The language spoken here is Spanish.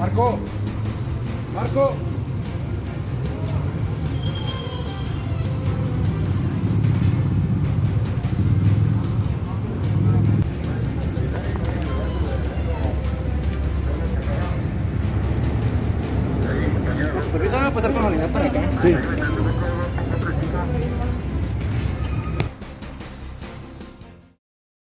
Marco, Marco. ¿Los permisos van a pasar con unidad para acá?